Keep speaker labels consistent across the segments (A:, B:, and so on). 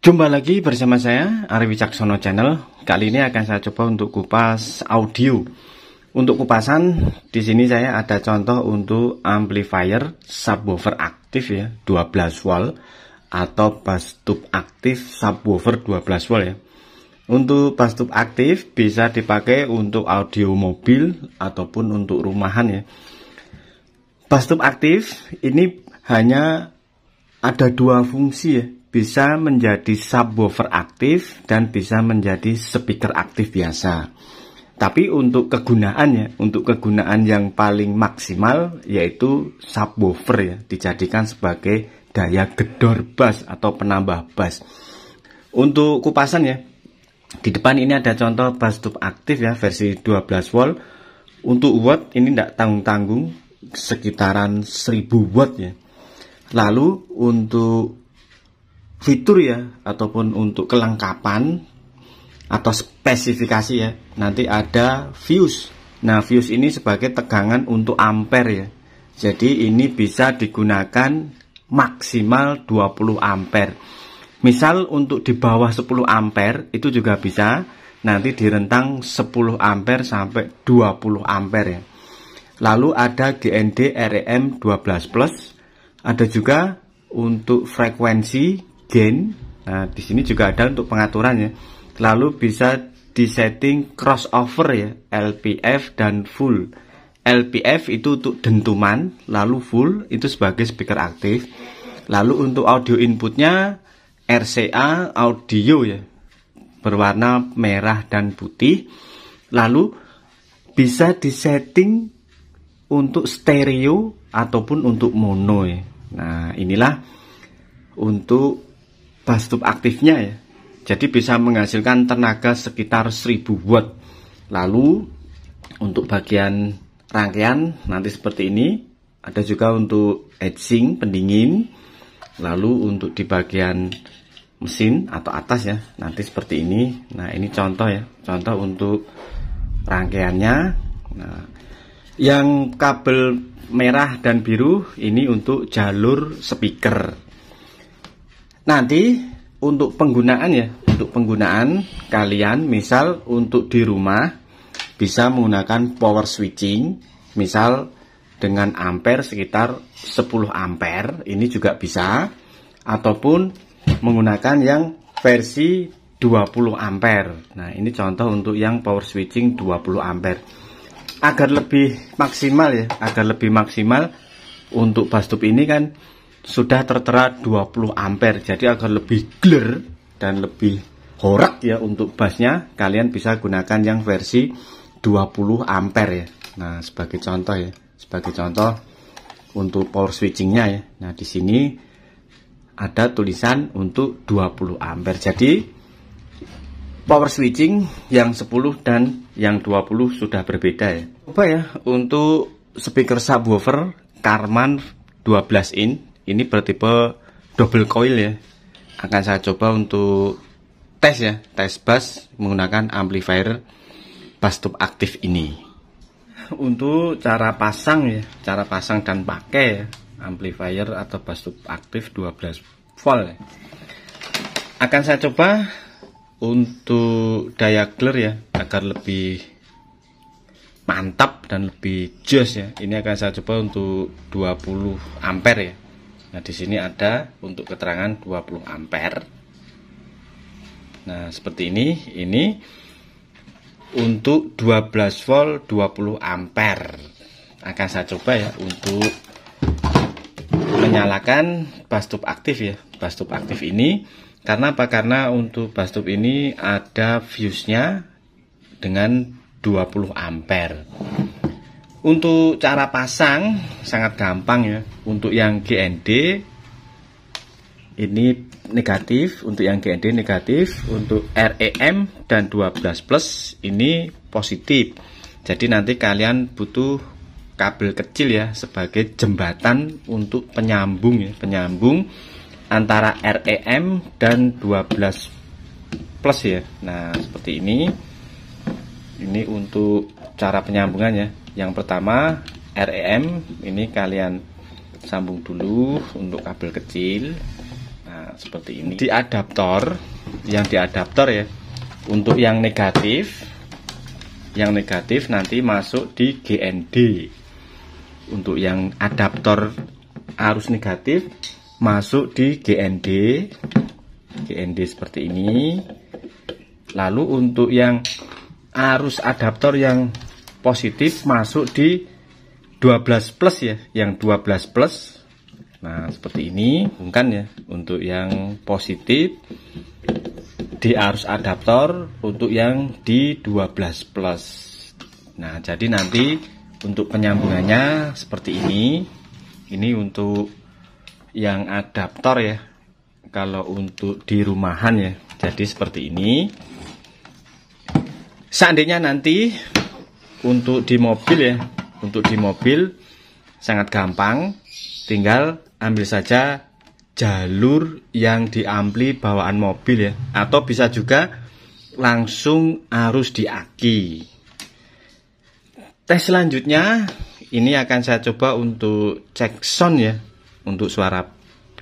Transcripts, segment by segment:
A: Jumpa lagi bersama saya Ari Wicaksono Channel. Kali ini akan saya coba untuk kupas audio. Untuk kupasan di sini saya ada contoh untuk amplifier subwoofer aktif ya 12 volt atau bass tube aktif subwoofer 12 volt ya. Untuk bass tube aktif bisa dipakai untuk audio mobil ataupun untuk rumahan ya. Bass tube aktif ini hanya ada dua fungsi ya bisa menjadi subwoofer aktif dan bisa menjadi speaker aktif biasa. Tapi untuk kegunaannya, untuk kegunaan yang paling maksimal yaitu subwoofer ya, dijadikan sebagai daya gedor bass atau penambah bass. Untuk kupasan ya, di depan ini ada contoh bass tube aktif ya versi 12 volt. Untuk watt ini tidak tanggung-tanggung sekitaran 1000 watt ya. Lalu untuk fitur ya ataupun untuk kelengkapan atau spesifikasi ya. Nanti ada fuse nah fuse ini sebagai tegangan untuk ampere ya. Jadi ini bisa digunakan maksimal 20 ampere. Misal untuk di bawah 10 ampere itu juga bisa. Nanti di rentang 10 ampere sampai 20 ampere ya. Lalu ada GND REM 12 plus. Ada juga untuk frekuensi gain. Nah, di sini juga ada untuk pengaturannya. Lalu bisa disetting crossover ya, LPF dan full. LPF itu untuk dentuman, lalu full itu sebagai speaker aktif. Lalu untuk audio inputnya RCA audio ya, berwarna merah dan putih. Lalu bisa disetting untuk stereo ataupun untuk mono ya. Nah, inilah untuk bastub aktifnya ya. Jadi bisa menghasilkan tenaga sekitar 1000 watt. Lalu untuk bagian rangkaian nanti seperti ini. Ada juga untuk edging pendingin. Lalu untuk di bagian mesin atau atas ya nanti seperti ini. Nah ini contoh ya, contoh untuk rangkaiannya. Nah yang kabel merah dan biru ini untuk jalur speaker Nanti untuk penggunaan ya, untuk penggunaan kalian misal untuk di rumah bisa menggunakan power switching, misal dengan ampere sekitar 10 ampere, ini juga bisa ataupun menggunakan yang versi 20 ampere. Nah, ini contoh untuk yang power switching 20 ampere. Agar lebih maksimal ya, agar lebih maksimal untuk bastub ini kan sudah tertera 20 ampere. Jadi agar lebih clear dan lebih horak ya untuk bassnya kalian bisa gunakan yang versi 20 ampere ya. Nah sebagai contoh ya sebagai contoh untuk power switchingnya ya. Nah di sini ada tulisan untuk 20 ampere. Jadi power switching yang 10 dan yang 20 sudah berbeda ya. Apa ya untuk speaker subwoofer Karman 12 in ini bertipe double coil ya. Akan saya coba untuk tes ya tes bass menggunakan amplifier bass tube aktif ini. Untuk cara pasang ya cara pasang dan pakai ya amplifier atau bass tube aktif 12 volt ya. akan saya coba untuk daya clear ya agar lebih mantap dan lebih jos ya. Ini akan saya coba untuk 20 ampere ya Nah, di sini ada untuk keterangan 20 ampere. Nah, seperti ini. Ini untuk 12 volt 20 ampere. Akan saya coba ya untuk menyalakan bastub aktif ya. Bastub aktif ini karena apa? Karena untuk bastub ini ada fuse-nya dengan 20 ampere. Untuk cara pasang sangat gampang ya. Untuk yang GND ini negatif, untuk yang GND negatif, untuk REM dan 12 plus ini positif. Jadi nanti kalian butuh kabel kecil ya sebagai jembatan untuk penyambung ya, penyambung antara REM dan 12 plus ya. Nah, seperti ini. Ini untuk cara penyambungannya yang pertama REM ini kalian sambung dulu untuk kabel kecil nah seperti ini. Di adaptor, yang di adaptor ya. Untuk yang negatif, yang negatif nanti masuk di GND. Untuk yang adaptor arus negatif masuk di GND. GND seperti ini. Lalu untuk yang arus adaptor yang positif masuk di 12 plus ya, yang 12 plus Nah, seperti ini bukan ya untuk yang positif di arus adaptor untuk yang di 12 plus. Nah, jadi nanti untuk penyambungannya seperti ini. Ini untuk yang adaptor ya. Kalau untuk di rumahan ya. Jadi seperti ini. Seandainya nanti untuk di mobil ya, untuk di mobil sangat gampang. Tinggal ambil saja jalur yang diampli bawaan mobil ya. Atau bisa juga langsung arus di aki. Tes selanjutnya ini akan saya coba untuk cek sound ya untuk suara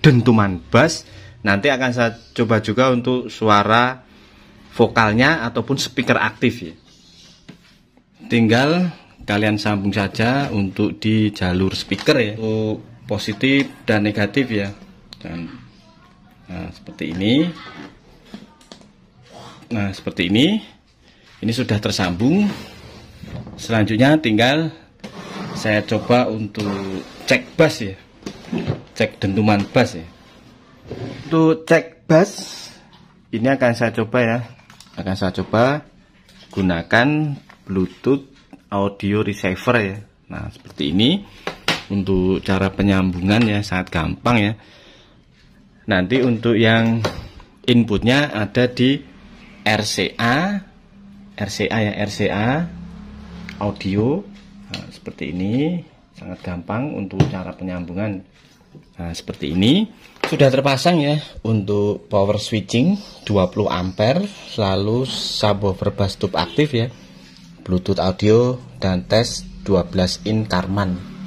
A: dentuman bass. Nanti akan saya coba juga untuk suara vokalnya ataupun speaker aktif ya tinggal kalian sambung saja untuk di jalur speaker ya. Untuk positif dan negatif ya. Dan nah seperti ini. Nah seperti ini. Ini sudah tersambung. Selanjutnya tinggal saya coba untuk cek bass ya. Cek dentuman bass ya. Untuk cek bass ini akan saya coba ya. Akan saya coba gunakan bluetooth audio receiver ya. Nah seperti ini untuk cara penyambungan ya sangat gampang ya. Nanti untuk yang inputnya ada di RCA RCA ya RCA audio. Nah, seperti ini sangat gampang untuk cara penyambungan. Nah seperti ini. Sudah terpasang ya untuk power switching 20 ampere lalu subwoofer bass tube aktif ya bluetooth audio dan tes 12 in Karman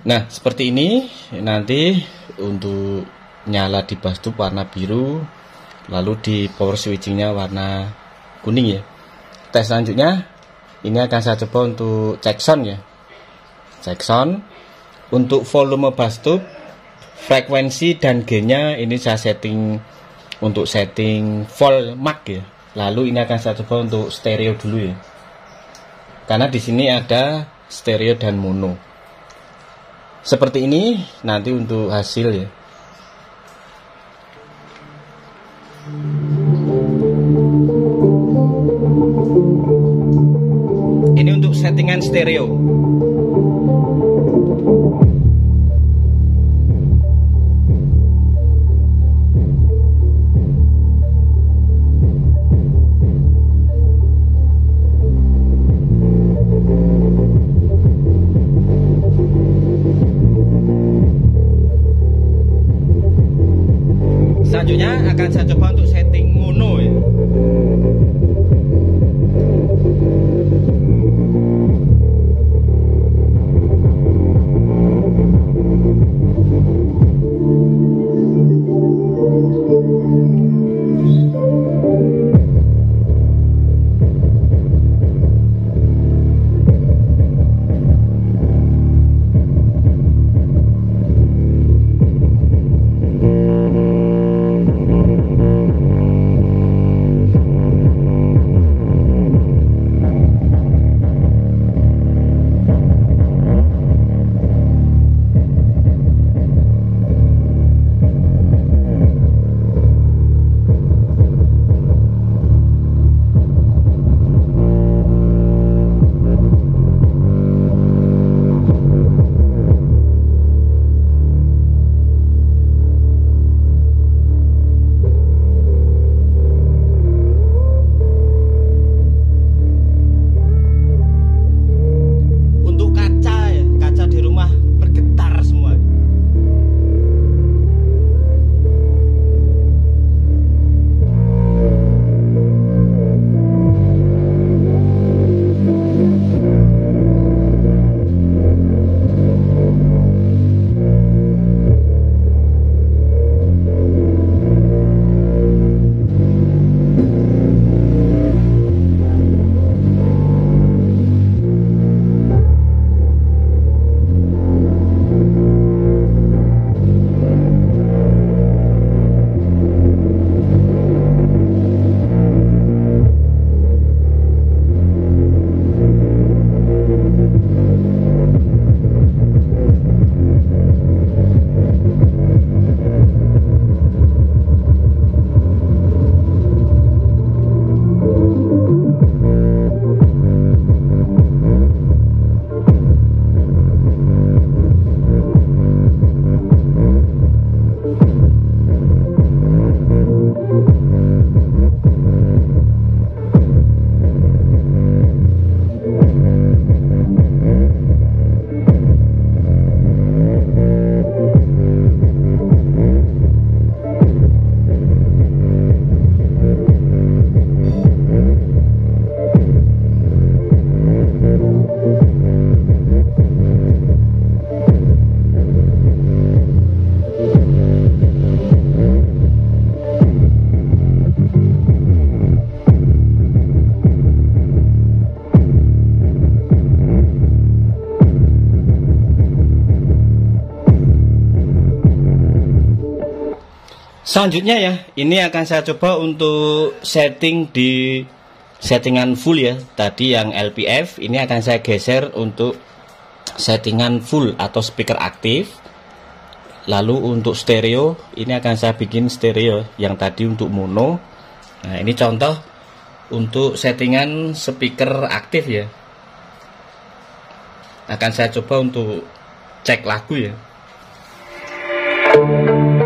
A: Nah, seperti ini nanti untuk nyala di tube warna biru, lalu di power switchingnya warna kuning ya. Tes selanjutnya ini akan saya coba untuk cek sound ya. Cek sound untuk volume tube, frekuensi dan gainnya ini saya setting untuk setting full mark ya. Lalu ini akan saya coba untuk stereo dulu ya. Karena di sini ada stereo dan mono. Seperti ini nanti untuk hasil ya. Ini untuk settingan stereo selanjutnya akan saya coba untuk setting mono ya Selanjutnya ya, ini akan saya coba untuk setting di settingan full ya. Tadi yang LPF, ini akan saya geser untuk settingan full atau speaker aktif. Lalu untuk stereo, ini akan saya bikin stereo yang tadi untuk mono. Nah, ini contoh untuk settingan speaker aktif ya. Akan saya coba untuk cek lagu ya. ya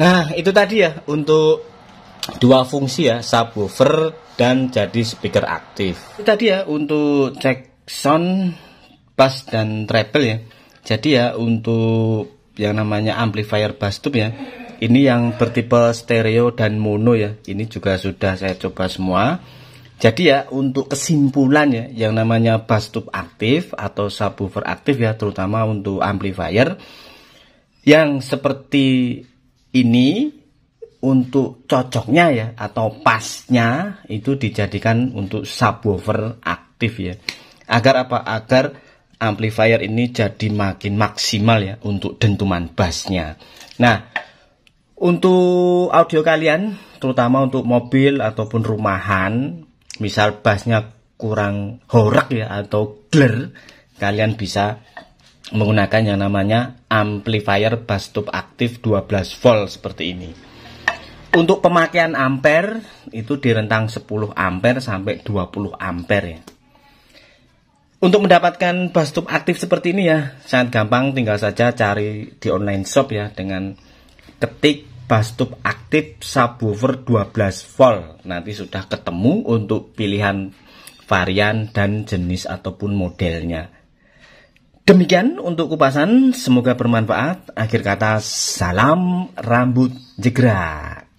A: Nah, itu tadi ya untuk dua fungsi ya, subwoofer dan jadi speaker aktif. Itu tadi ya untuk cek sound, bass dan treble ya. Jadi ya untuk yang namanya amplifier bass tube ya. Ini yang bertipe stereo dan mono ya. Ini juga sudah saya coba semua. Jadi ya untuk kesimpulan ya yang namanya bass tube aktif atau subwoofer aktif ya terutama untuk amplifier yang seperti ini untuk cocoknya ya atau pasnya itu dijadikan untuk subwoofer aktif ya. Agar apa? Agar amplifier ini jadi makin maksimal ya untuk dentuman bassnya. Nah, untuk audio kalian terutama untuk mobil ataupun rumahan, misal bassnya kurang horak ya atau gler, kalian bisa menggunakan yang namanya amplifier bass tube aktif 12 volt seperti ini. Untuk pemakaian ampere itu di rentang 10 ampere sampai 20 ampere ya. Untuk mendapatkan bus tube aktif seperti ini ya, sangat gampang tinggal saja cari di online shop ya dengan ketik bus tube aktif subwoofer 12 volt. Nanti sudah ketemu untuk pilihan varian dan jenis ataupun modelnya. Demikian untuk kupasan, semoga bermanfaat. Akhir kata, salam rambut jegrak.